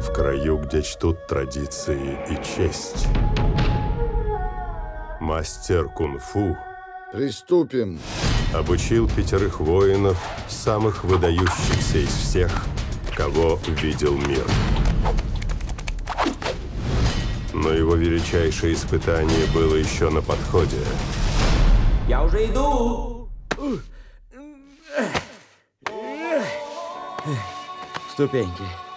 В краю, где чтут традиции и честь. Мастер кунг-фу Приступим. обучил пятерых воинов, самых выдающихся из всех, кого видел мир. Но его величайшее испытание было еще на подходе. Я уже иду. Ступеньки.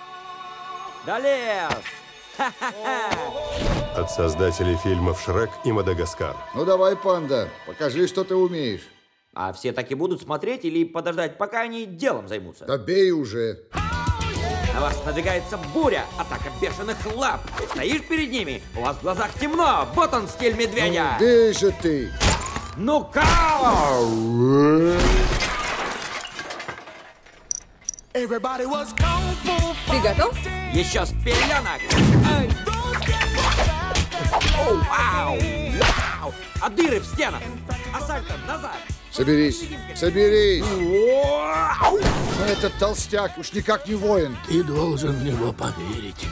Долез! От создателей фильмов «Шрек» и «Мадагаскар». Ну давай, панда, покажи, что ты умеешь. А все таки будут смотреть или подождать, пока они делом займутся? Да бей уже. На вас надвигается буря, атака бешеных лап. Ты стоишь перед ними, у вас в глазах темно. Вот он, стиль медведя. Бей же ты. Ну-ка! Ты готов? Еще с пеленок. Оу, ау, вау. А дыры в стенах. А сальто назад. Соберись, соберись. Вау. Этот толстяк уж никак не воин. Ты должен в него поверить.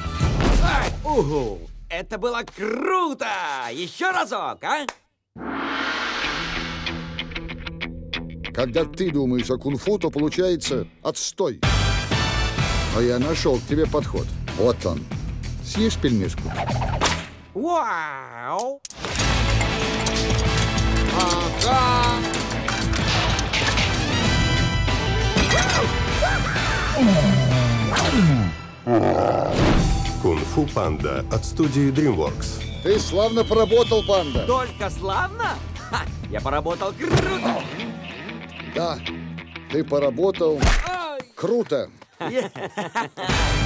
Ай, угу. Это было круто! Еще разок, а? Когда ты думаешь о кунг-фу, то получается отстой. Но я нашел к тебе подход. Вот он. Съешь пельмешку. Вау! «Кунг-фу панда» от студии DreamWorks. Ты славно поработал, панда. Только славно? Ха, я поработал круто! Да, ты поработал Ай. круто. Yeah.